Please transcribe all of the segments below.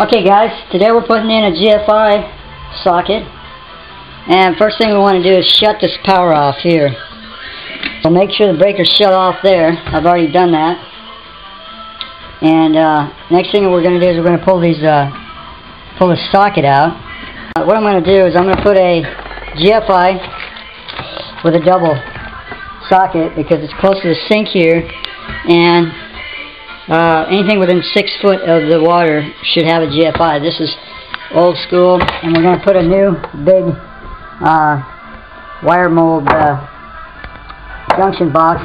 Okay guys, today we're putting in a GFI socket and first thing we want to do is shut this power off here. So make sure the breaker's shut off there. I've already done that. And uh, next thing we're going to do is we're going to pull these uh, pull the socket out. Uh, what I'm going to do is I'm going to put a GFI with a double socket because it's close to the sink here and uh, anything within six foot of the water should have a GFI. This is old school, and we're going to put a new big uh, wire mold uh, junction box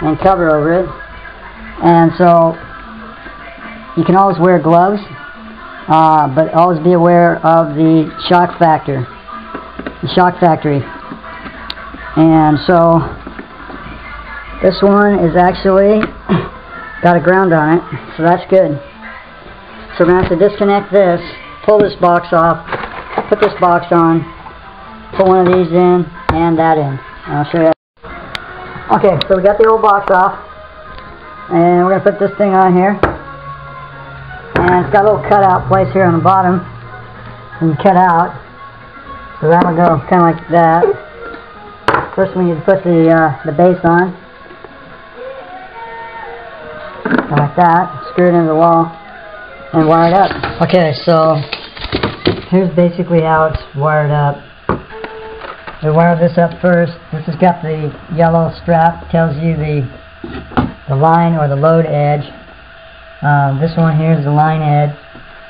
and cover over it. And so you can always wear gloves, uh, but always be aware of the shock factor, the shock factory. And so this one is actually got a ground on it, so that's good. So we're going to have to disconnect this, pull this box off, put this box on, put one of these in, and that in. I'll show you. Okay, so we got the old box off, and we're going to put this thing on here. And it's got a little cutout place here on the bottom, and cut out. So that'll go kind of like that. First we need to put the, uh, the base on like that, screw it into the wall, and wire it up. Okay, so here's basically how it's wired up. We wire this up first. This has got the yellow strap, tells you the the line or the load edge. Um, this one here is the line edge.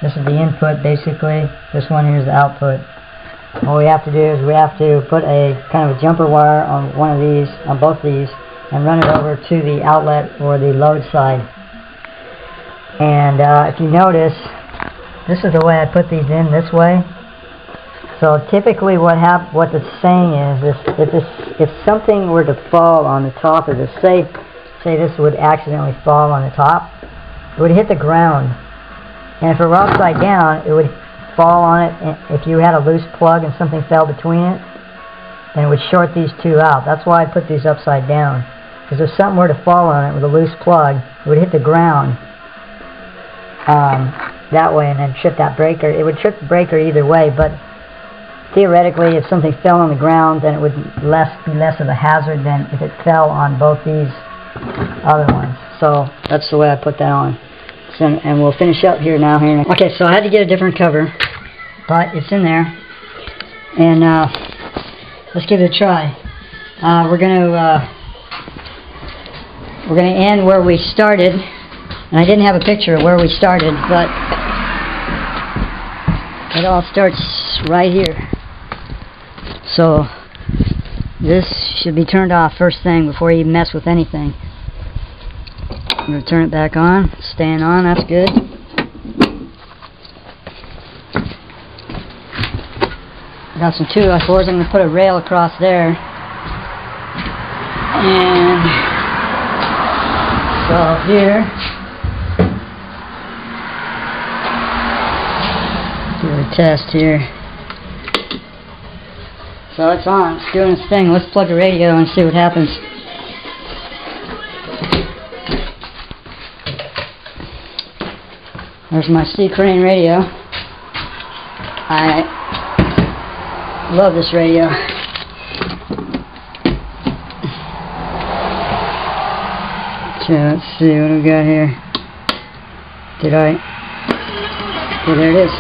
This is the input basically. This one here is the output. What we have to do is we have to put a kind of a jumper wire on one of these, on both these, and run it over to the outlet or the load side. And uh, if you notice, this is the way I put these in this way. So typically what hap what it's saying is if, if, this, if something were to fall on the top of this, say, say this would accidentally fall on the top, it would hit the ground. And if it were upside down, it would fall on it. And if you had a loose plug and something fell between it, then it would short these two out. That's why I put these upside down. Because if something were to fall on it with a loose plug, it would hit the ground um, that way and then trip that breaker. It would trip the breaker either way, but theoretically, if something fell on the ground, then it would less be less of a hazard than if it fell on both these other ones. So that's the way I put that on. So, and we'll finish up here now. Here. Okay, so I had to get a different cover, but it's in there. And uh, let's give it a try. Uh, we're gonna uh, we're gonna end where we started. And I didn't have a picture of where we started, but it all starts right here. So this should be turned off first thing before you mess with anything. I'm going to turn it back on. Staying on, that's good. Got some 2 by 4s I'm going to put a rail across there. And here do a test here. So it's on, it's doing its thing. Let's plug the radio and see what happens. There's my C. Crane radio. I love this radio. Let's see what we got here. Did I? Oh, there it is.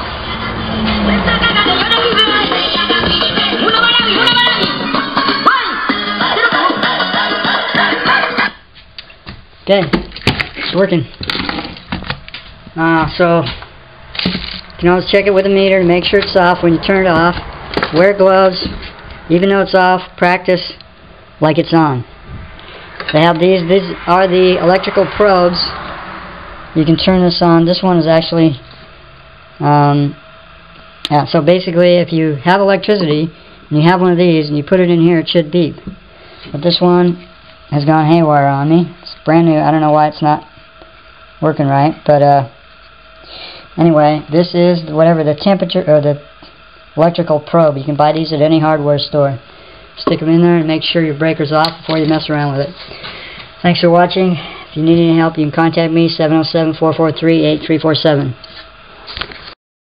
Okay, it's working. Uh, so, you can always check it with a meter to make sure it's off when you turn it off. Wear gloves, even though it's off, practice like it's on. They have these, these are the electrical probes. You can turn this on. This one is actually, um, yeah, so basically if you have electricity and you have one of these and you put it in here, it should beep. But this one has gone haywire on me. It's brand new. I don't know why it's not working right, but uh, anyway, this is whatever the temperature or the electrical probe. You can buy these at any hardware store. Stick them in there and make sure your breaker's off before you mess around with it. Thanks for watching. If you need any help, you can contact me, 707-443-8347.